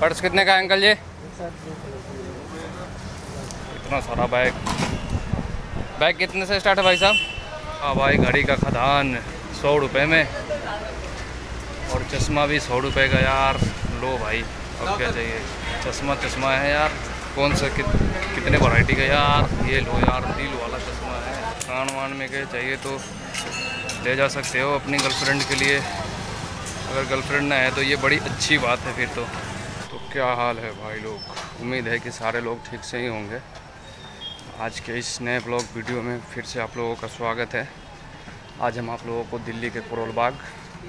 Purse कितने का है अंकल जी? इतना सारा बैग। बैग कितने से स्टार्ट है भाई साहब? हाँ भाई घड़ी का खदान सौ रुपये में। और चश्मा भी सौ रुपये का यार। लो भाई अब क्या चाहिए? चश्मा चश्मा है यार। कौन सा कित, कितने वैरायटी का यार? ये लो यार दिल वाला चश्मा है। कान वान में के चाहिए तो ले जा सकते हो अपनी गर्लफ्रेंड के लिए। अगर गर्लफ्रेंड ना है तो ये बड़ी अच्छी बात है फिर तो तो। क्या हाल है भाई लोग? उम्मीद है कि सारे लोग ठीक से ही होंगे। आज के इस नए ब्लॉग वीडियो में फिर से आप लोगों का स्वागत है। आज हम आप लोगों को दिल्ली के करोल बाग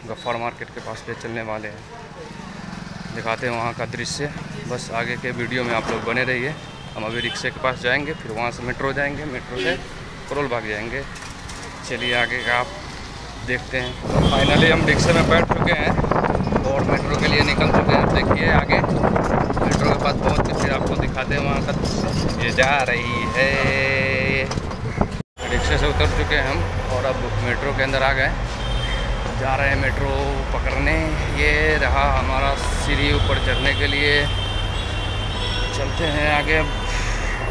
गफ्फार मार्केट के पास ले चलने वाले हैं। दिखाते हैं वहाँ का दृश्य। बस आगे के वीडियो में आप लोग बने रहिए। हम अभी रिक्शे के पास जाएँगे, फिर वहाँ से मेट्रो जाएँगे, मेट्रो से करोल बाग जाएँगे। चलिए आगे का आप देखते हैं। फाइनली हम रिक्शे में बैठ चुके हैं। और मेट्रो के लिए निकल चुके हैं। देखिए आगे। मेट्रो के पास पहुँच के फिर आपको दिखाते हैं वहाँ का ये जा रही है। रिक्शे से उतर चुके हैं हम और अब मेट्रो के अंदर आ गए। जा रहे हैं मेट्रो पकड़ने। ये रहा हमारा सीढ़ी ऊपर चढ़ने के लिए। चलते हैं आगे। अब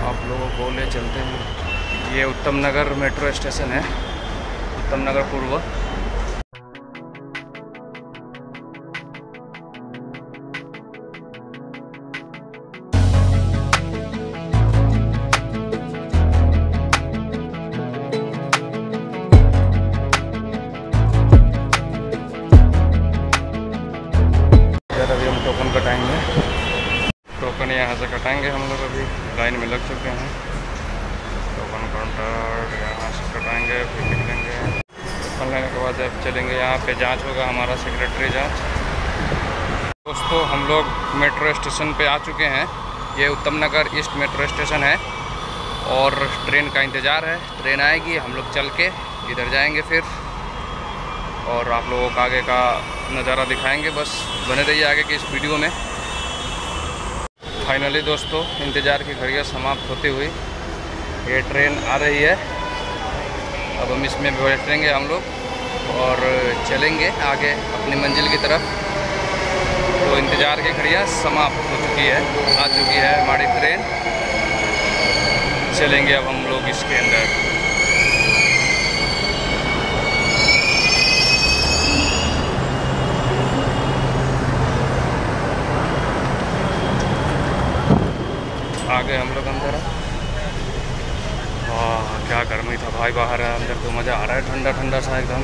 आप लोगों को ले चलते हैं। ये उत्तम नगर मेट्रो स्टेशन है। उत्तम नगर पूर्व। टोकन कटाएँगे। टोकन यहाँ से कटाएँगे हम लोग अभी। लाइन में लग चुके हैं। टोकन काउंटर यहाँ से कटाएँगे, फिर निकलेंगे। टोकन लेने के बाद अब चलेंगे यहाँ पे, जाँच होगा हमारा सेक्रेटरी जाँच। दोस्तों, हम लोग मेट्रो स्टेशन पे आ चुके हैं। ये उत्तम नगर ईस्ट मेट्रो स्टेशन है। और ट्रेन का इंतज़ार है। ट्रेन आएगी, हम लोग चल के इधर जाएँगे फिर। और आप लोगों का आगे का नज़ारा दिखाएँगे, बस बने रहिए आगे के इस वीडियो में। फाइनली दोस्तों, इंतज़ार की घड़ियाँ समाप्त होती हुई ये ट्रेन आ रही है। अब हम इसमें बैठेंगे हम लोग और चलेंगे आगे अपनी मंजिल की तरफ़। तो इंतज़ार की घड़ियाँ समाप्त हो चुकी है, आ चुकी है हमारी ट्रेन। चलेंगे अब हम लोग इसके अंदर। गए हम लोग अंदर। वाह, क्या गर्मी था भाई बाहर है अंदर तो मज़ा आ रहा है, ठंडा ठंडा सा एकदम।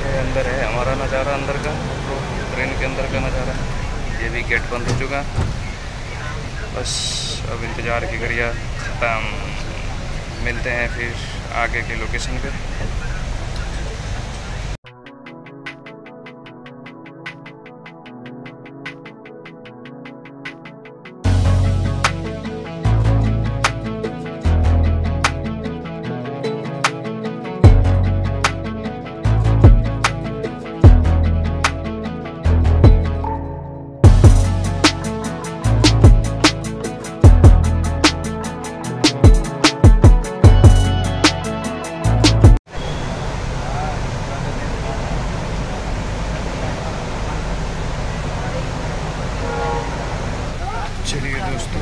ये अंदर है हमारा नज़ारा अंदर का तो ट्रेन के अंदर का नज़ारा। ये भी गेट बंद हो चुका। बस, अब इंतज़ार की करिए ख़त्म। मिलते हैं फिर आगे के लोकेशन पे।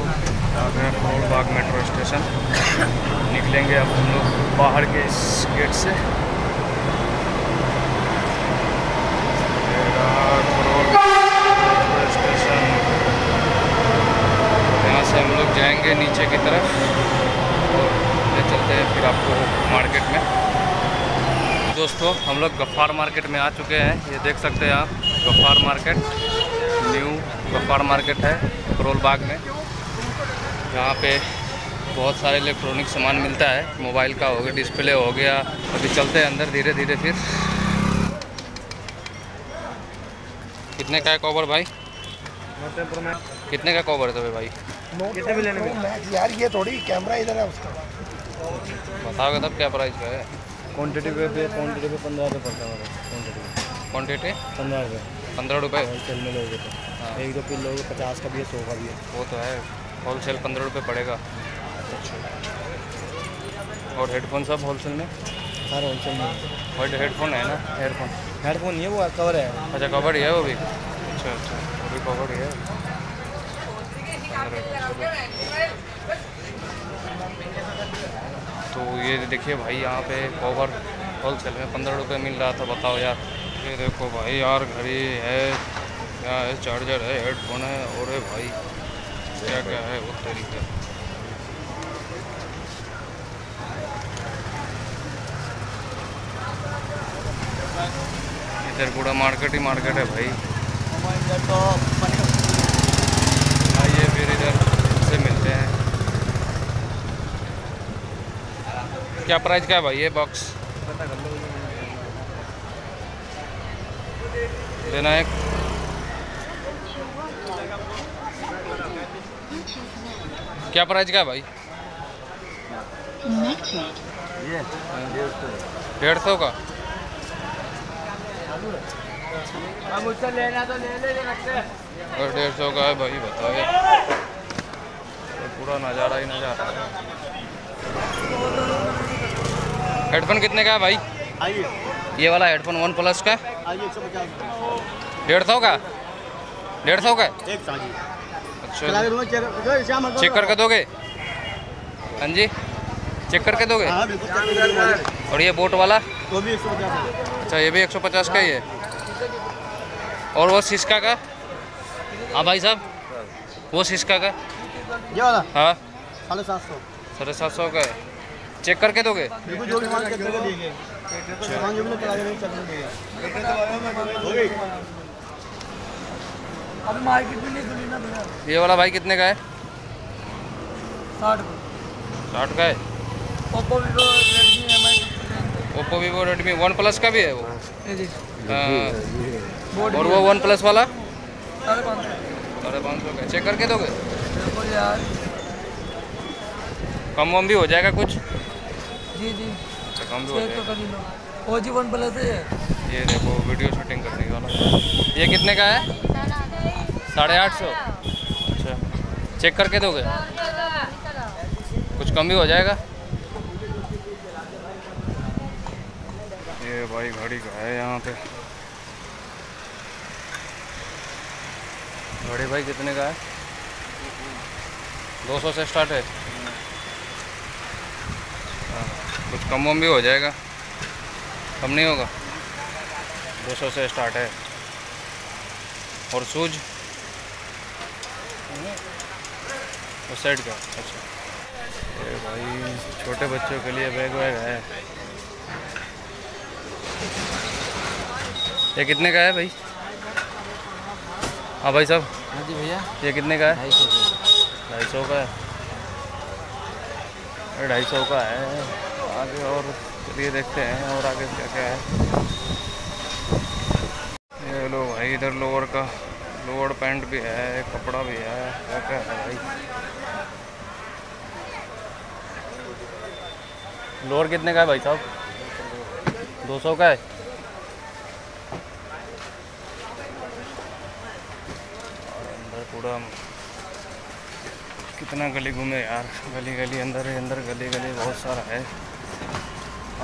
चलिए दोस्तों आ गए करोल बाग मेट्रो स्टेशन। निकलेंगे अब हम लोग बाहर के इस गेट से। स्टेशन यहाँ से हम लोग जाएँगे नीचे की तरफ़। और ले चलते हैं फिर आपको मार्केट में। दोस्तों, हम लोग गफ्फार मार्केट में आ चुके हैं। ये देख सकते हैं आप, Ghaffar market, new Ghaffar market है करोल बाग में। यहाँ पे बहुत सारे इलेक्ट्रॉनिक सामान मिलता है। मोबाइल का हो गया डिस्प्ले हो गया। अभी चलते हैं अंदर धीरे धीरे फिर। कितने का है कवर भाई? कितने का कवर है तो भाई? कितने भी लेने यार ये थोड़ी कैमरा इधर है उसका। बताओगे तब क्या प्राइस का है? क्वांटिटी पे पे क्वांटिटी पे पंद्रह रुपये पड़ता है क्वांटिटी क्वान्टिटी पंद्रह रुपये पंद्रह रुपये तो। हाँ। एक दो पीस लोगे पचास का भी है सौ का भी है। वो तो है। होलसेल पंद्रह रुपये पड़ेगा। और हेडफोन सब होल सेल में? हर होलसेल में। और हेडफोन है ना हेडफोन हेडफोन नहीं है वो कवर है। अच्छा कवर ही है वो भी? अच्छा अच्छा अभी कवर ही है। तो ये देखिए भाई यहाँ पे कवर होल सेल में पंद्रह रुपये मिल रहा था बताओ यार। ये देखो भाई यार घड़ी है क्या है चार्जर है हेडफोन है और भाई। क्या क्या है इधर पूरा मार्केट ही मार्केट है भाई। आइए फिर इधर से मिलते हैं। क्या प्राइस का है भाई ये बॉक्स देना है क्या प्राइस का है भाई? डेढ़ सौ का। हम उससे लेना तो ले ले रखते और डेढ़ सौ का है भाई बताओ ये ये पूरा नज़ारा ही नज़ारा है। हेडफोन कितने का है भाई? ये वाला हेडफोन वन प्लस का डेढ़ सौ का? डेढ़ सौ का? एक चेक करके दोगे? हाँ जी। चेक करके दोगे? हाँ बिल्कुल चेक करके दूँगा। और ये बोट वाला? भी एक सौ पचास अच्छा ये भी 150 का ही है। और वो सिस्का का? हाँ भाई साहब वो सिस्का का? ये वाला? हाँ। साढ़े सात सौ। साढ़े सात सौ का है। चेक करके दोगे? जो अभी मार्केट में नहीं खुली ना भैया ये वाला भाई कितने का है? साठ साठ का है? Oppo Vivo Redmi M I Oppo Vivo Redmi OnePlus का भी है वो? जी। हाँ, और वो वन प्लस वाला? साढ़े पाँच सौ। साढ़े पाँच सौ का। चेक करके दोगे? बिल्कुल यार। कम वम भी हो जाएगा कुछ? जी जी। अच्छा कम भी हो चेक तो जाएगा। ओ जी वन प्लस है। ये। ये देखो वीडियो शूटिंग करने वाला। ये कितने का है? साढ़े आठ सौ। अच्छा। चेक करके दोगे? कुछ कम भी हो जाएगा? ये भाई घड़ी का है यहाँ पे। घड़ी भाई कितने का है? दो सौ से स्टार्ट है। हाँ, कुछ कम वम भी हो जाएगा। कम नहीं होगा। दो सौ से स्टार्ट है। और सूज? उस साइड का अच्छा। ये भाई छोटे बच्चों के लिए बैग वैग है। ये कितने का है भाई? हाँ भाई साहब। हाँ जी भैया। ये कितने का है? ढाई सौ ढाई सौ का है। ढाई सौ का है। आगे और चलिए देखते हैं और आगे क्या क्या है। ये लो भाई इधर लोअर का। लोअर पैंट भी है, कपड़ा भी है, क्या क्या है भाई? लोअर कितने का है भाई साहब? दो सौ का है? अंदर पूरा कितना गली घूमे यार, गली गली, अंदर अंदर, गली गली बहुत सारा है।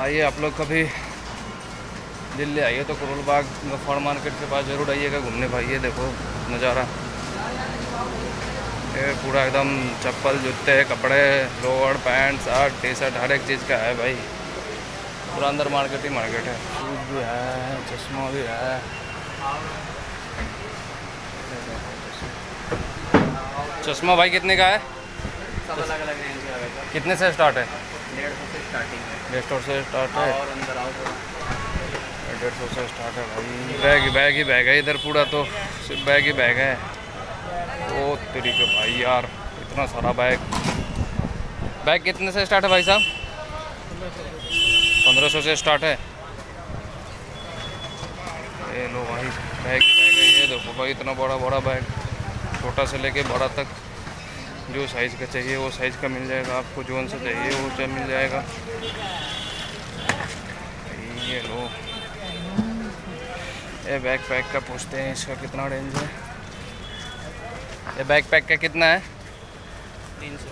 आइए आप लोग कभी दिल्ली आइए तो करोल बाग गफाड़ मार्केट के पास ज़रूर आइएगा घूमने भाई ये देखो नज़ारा। ये पूरा एकदम चप्पल जूते कपड़े lower pant shirt T shirt हर एक चीज़ का है भाई। पूरा अंदर मार्केट ही मार्केट है। शूज़ भी है चश्मा भी है। चश्मा भाई कितने का है? सब अलग अलग रेंज का कितने से स्टार्ट है? डेढ़ सौ से स्टार्टिंग है। डेढ़ सौ से स्टार्ट है। और अंदर आओ तो डेढ़ सौ से स्टार्ट है भाई। बैग बैग ही बैग है, इधर पूरा तो सिर्फ़ बैग ही बैग है। ओ तरीके भाई यार, इतना सारा बैग। बैग कितने से स्टार्ट है भाई साहब? पंद्रह सौ से स्टार्ट है। ये लो भाई, बैग ये देखो भाई, इतना बड़ा बड़ा बैग। छोटा से लेके बड़ा तक। जो साइज़ का चाहिए, वो साइज़ का मिल जाएगा। आपको जोन से चाहिए, वो चाहिए मिल जाएगा। ये लो। ये बैक पैक का पूछते हैं इसका कितना रेंज है? ये बैक पैक का कितना है? तीन सौ।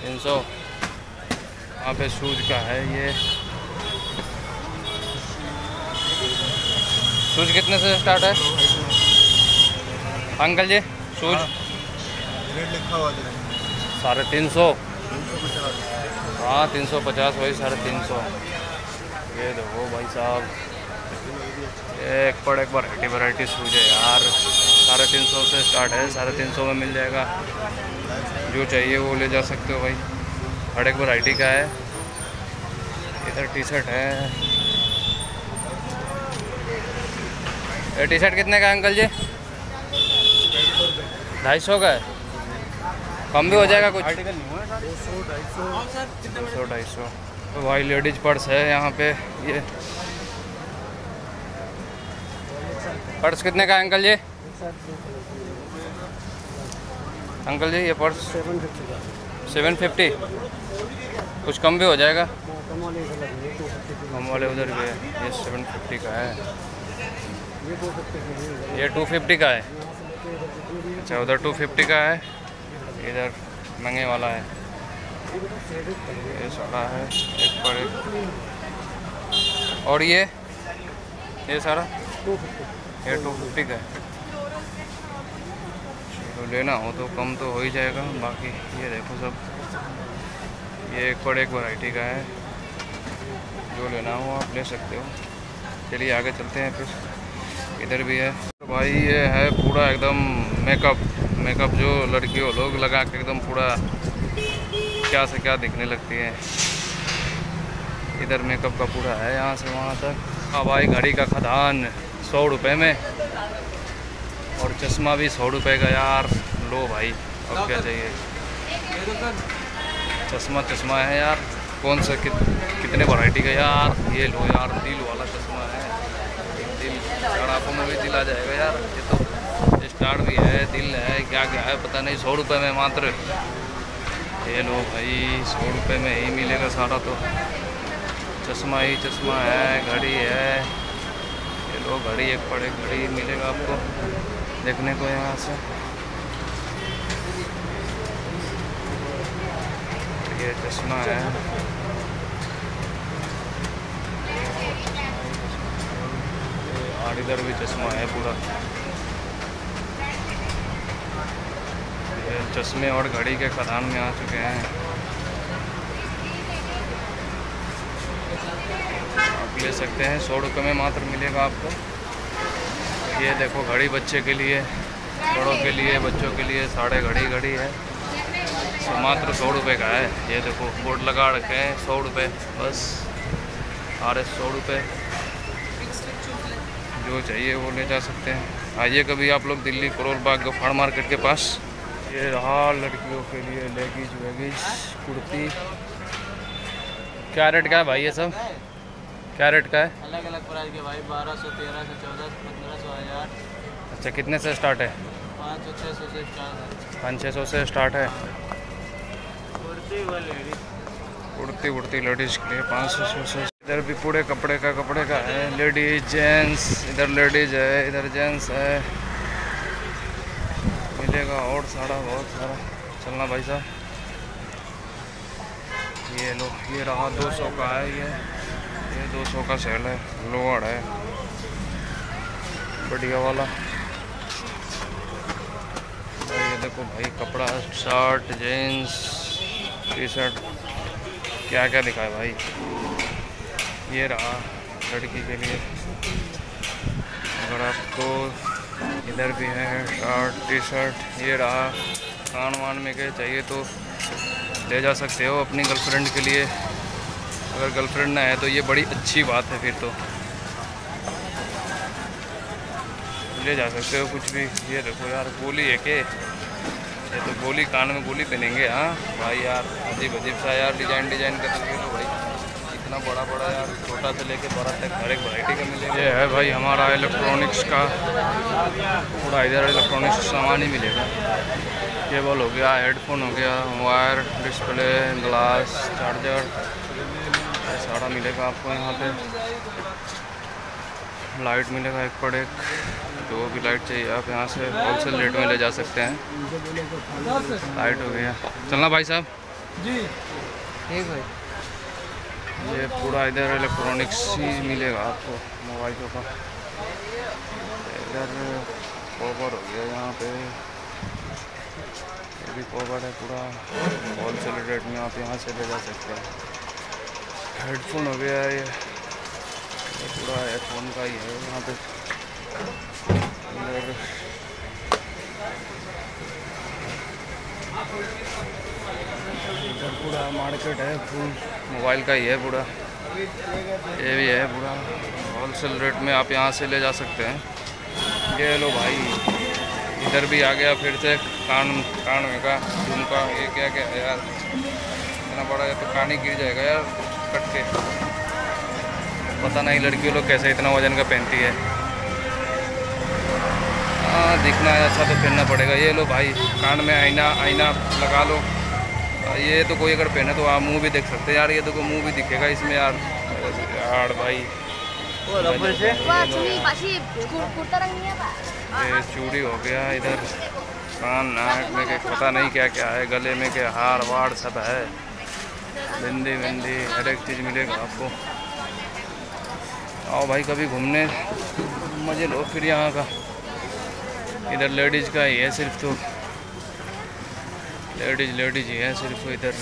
तीन सौ। यहाँ पे शूज़ का है ये। शूज़ कितने से स्टार्ट है? अंकल जी शूज़? रेट लिखा हुआ साढ़े तीन सौ। हाँ तीन सौ पचास वही साढ़े तीन सौ। ये देखो भाई साहब। एक पर एक वराइटी वराइटी शूज़ है यार। साढ़े तीन सौ से स्टार्ट है, साढ़े तीन सौ में मिल जाएगा। जो चाहिए वो ले जा सकते हो भाई। हर एक वराइटी का है। इधर टी शर्ट है। टी शर्ट कितने का है, अंकल जी? ढाई सौ का है? कम भी हो जाएगा कुछ? दो सौ, ढाई सौ। तो भाई लेडीज़ पर्स है यहाँ पे। ये पर्स कितने का है, अंकल जी? अंकल जी, ये पर्स? Seven fifty. का सेवन फिफ्टी कुछ कम भी हो जाएगा? कम वाले उधर भी है। ये सेवन फिफ्टी का है। ये टू फिफ्टी का है। अच्छा उधर टू फिफ्टी का है। इधर महँगे वाला है। ये सारा है, एक पर एक। और ये? ये सारा? टू फिफ्टी ये टू फिफ्टी का है। चलो लेना हो तो कम तो हो ही जाएगा, बाकी ये देखो सब। ये एक पर एक वैरायटी का है। जो लेना हो आप ले सकते हो। चलिए आगे चलते हैं फिर। इधर भी है। तो भाई ये है पूरा एकदम मेकअप मेकअप जो लड़कियों लोग लगा के एकदम पूरा क्या से क्या दिखने लगती है। इधर मेकअप का पूरा है यहाँ से वहाँ तक। हाँ भाई, घड़ी का खदान। सौ रुपये में और चश्मा भी सौ रुपये का यार। लो भाई अब क्या चाहिए? चश्मा चश्मा है यार। कौन सा कित, कितने वैरायटी का यार? ये लो यार दिल वाला चश्मा है। दिल यार आँखों में भी दिल आ जाएगा यार। ये तो स्टार भी है दिल है क्या क्या है पता नहीं सौ रुपये में मात्र। ये लो भाई सौ रुपये में ही मिलेगा सारा तो। चश्मा ही चश्मा है घड़ी है। लो घड़ी एक पड़े घड़ी मिलेगा आपको देखने को यहाँ से। ये चश्मा है। और इधर भी चश्मा है पूरा। ये चश्मे और घड़ी के खदान में आ चुके हैं। ले सकते हैं। सौ रुपये में मात्र मिलेगा आपको। ये देखो, घड़ी बच्चे के लिए, बड़ों के लिए, बच्चों के लिए साढ़े घड़ी घड़ी है। तो मात्र सौ रुपये का है। ये देखो, बोर्ड लगा रखे हैं, सौ रुपये, बस। आर एस सौ रुपये। जो चाहिए वो ले जा सकते हैं। आइए कभी आप लोग दिल्ली करोल बाग गफाड़ मार्केट के पास। ये रहा लड़कियों के लिए लेगीज, वेगीज, कुर्ती। क्या रेट का है भाई ये सब? क्या रेट का है? अलग अलग प्राइस के भाई बारह सौ तेरह सौ चौदह सौ पंद्रह सौ हज़ार अच्छा कितने से स्टार्ट है? पाँच सौ छः सौ से स्टार्ट है। पाँच छः सौ से स्टार्ट है। कुर्ती व लेडीज़ कुर्ती उड़ती लेडीज़ के लिए पाँच सौ छः सौ। इधर भी पूरे कपड़े का कपड़े का है। लेडीज़ जेंट्स इधर लेडीज़ है इधर जेंट्स है। मिलेगा और सारा बहुत सारा। चलना भाई साहब। ये लो ये रहा दो सौ का है ये। ये दो सौ का सेल है, लोअर है। बढ़िया वाला। ये देखो भाई, कपड़ा, शर्ट जीन्स टी शर्ट क्या क्या दिखा है भाई। ये रहा लड़की के लिए। अगर आपको इधर भी है शर्ट टी शर्ट ये रहा खान वान में के चाहिए तो ले जा सकते हो अपनी गर्लफ्रेंड के लिए। अगर गर्लफ्रेंड ना है तो ये बड़ी अच्छी बात है फिर तो। ले जा सकते हो कुछ भी। ये देखो यार, गोली है के। ये तो गोली कान में गोली पहनेंगे हाँ? भाई यार अजीब अजीब सा यार डिज़ाइन डिज़ाइन का देख लो भाई। इतना बड़ा बड़ा यार, छोटा से लेके बड़ा तक हर एक वैरायटी का मिलेगा। ये है भाई हमारा इलेक्ट्रॉनिक्स का। पूरा इधर इलेक्ट्रॉनिक्स सामान ही मिलेगा। केबल हो गया हेडफोन हो गया वायर डिस्प्ले ग्लास चार्जर सारा मिलेगा आपको यहाँ पे। लाइट मिलेगा एक पर एक। जो भी लाइट चाहिए आप यहाँ से होलसेल रेट में ले जा सकते हैं। लाइट हो गया। चलना भाई साहब? जी। ठीक भाई। ये पूरा इधर इलेक्ट्रॉनिक्स ही मिलेगा आपको मोबाइलों का इधर कवर हो गया यहाँ पे। ये भी कवर है पूरा। होलसेल रेट में आप यहाँ से ले जा सकते हैं। हेडफोन हो गया ये। पूरा हेडफोन का ही है यहाँ पे। इधर पूरा मार्केट है फुल मोबाइल का ही है पूरा। ये भी है पूरा। होलसेल रेट में आप यहाँ से ले जा सकते हैं। ये लो भाई। इधर भी आ गया फिर से कान कान में का, झुमका। ये क्या क्या यार। इतना बड़ा है तो कान ही गिर जाएगा यार। कट के। पता नहीं लड़कियों लोग कैसे इतना वज़न का पहनती है। हाँ दिखना है अच्छा तो पहनना पड़ेगा। ये लो भाई कान में आईना आईना लगा लो। ये तो कोई अगर पहने तो आप मुँह भी देख सकते हैं। यार ये तो कोई मुँह भी दिखेगा इसमें यार। यार भाई. ये चूड़ी हो गया इधर। कान नाक में के पता नहीं क्या क्या है गले में के हार वार सब है। बिंदी बिंदी हर एक चीज़ मिलेगा आपको। आओ भाई कभी घूमने? मज़े लो फिर यहाँ का। इधर लेडीज़ का ही है सिर्फ़ तो। लेडीज़ लेडीज़ ही है सिर्फ़ इधर।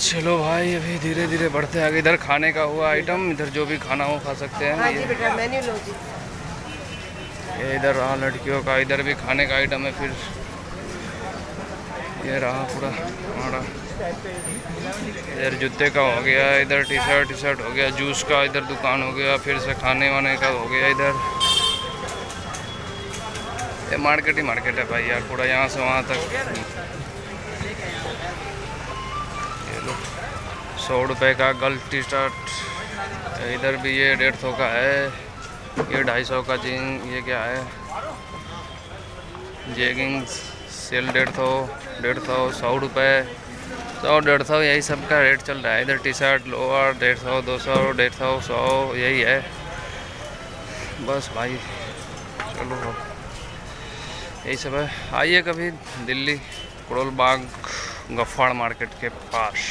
चलो भाई अभी धीरे धीरे बढ़ते आगे इधर खाने का हुआ आइटम इधर जो भी खाना हो खा सकते हैं। जी ये इधर रहा लड़कियों का इधर भी खाने का आइटम है फिर। ये रहा पूरा हमारा। इधर जूते का हो गया, इधर टी शर्ट टी शर्ट हो गया, जूस का इधर दुकान हो गया, फिर से खाने वाने का हो गया इधर। ये मार्केट ही मार्केट है भाई यार, पूरा यहाँ से वहाँ तक। ये लो, सौ रुपये का गर्ल टी शर्ट इधर भी ये डेढ़ सौ का है, ये ढाई सौ का जीन, ये क्या है? जेगिंग सेल डेढ़ सौ डेढ़ सौ सौ रुपये सौ, डेढ़ सौ, यही सब का रेट चल रहा है। इधर टी शर्ट लोअर, डेढ़ सौ, दो सौ, डेढ़ सौ सौ, यही है। बस भाई, चलो यही सब है। आइए कभी दिल्ली करोल बाग गफ्फाड़ मार्केट के पास।